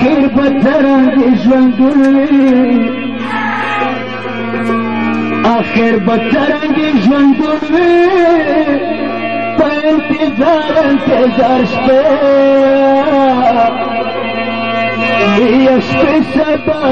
خیر په ترنګ ژوندوي اخر به ترنګ ژوندوي په انتظار انتظار شپه یې شپه سبا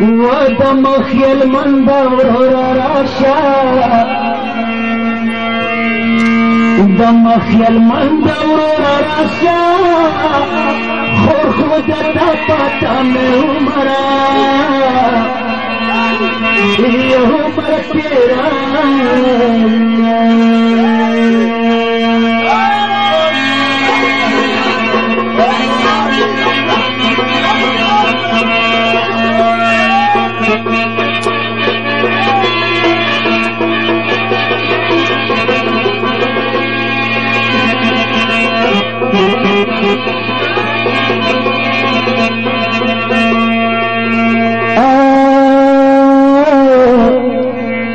و د مخیل من دا ورور راشا د مخیل من دا ورور راشا خور خود تا پتا مې عمره یو مرکه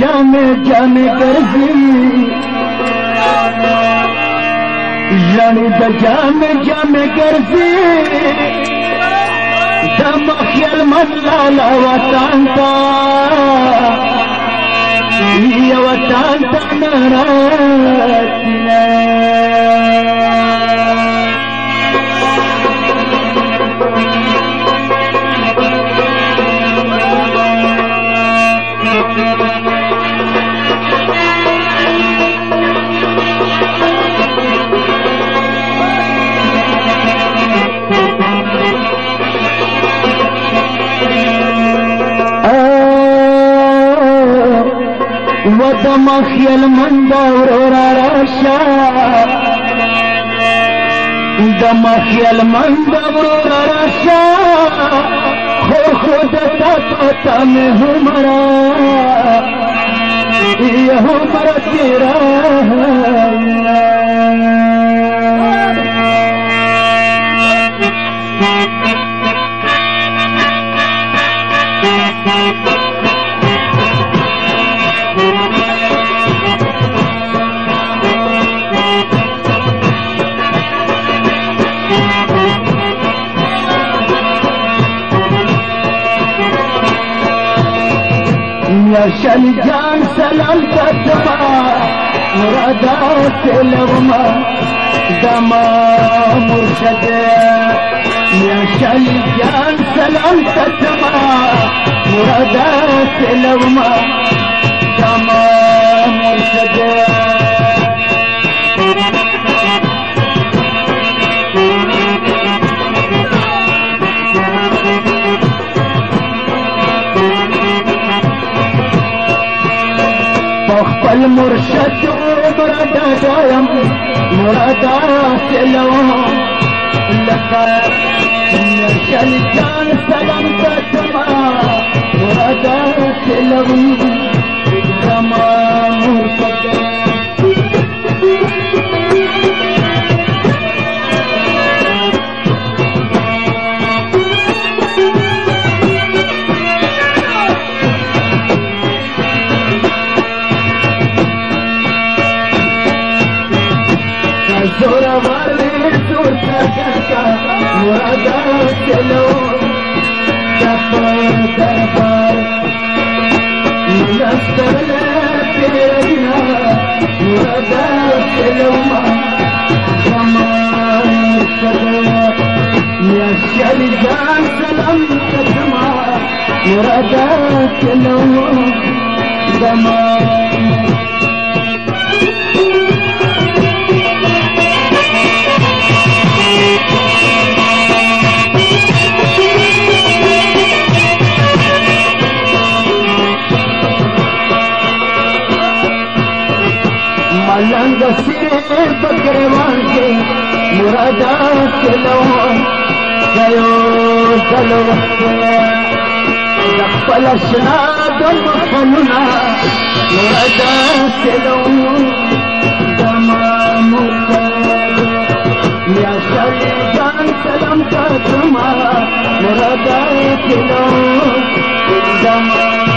جامې جامې ګرځي ژړې د جامې جامې ګرځي د مخیل مطلع وطن ته یا وطن راشا راشا मंडबरियल मंडबरो مرتيرا شلقان سلام كدفا مرادات الرمى دما مرشدة يا شلقان سلام كدفا مرادات الرمى المرشد ومرادا دايم مرادا سلوهم لقد المرشد كان سلام فاتما مرادا سلوهم الجان سلام تسمع مرادك لو دمار بلند سر بکروان کے مرادا چلو چلو چلو خپل شنا د مخلونا مرادا چلو تمام یا شری جان سلام کا تمہارا مرادا چلو تمام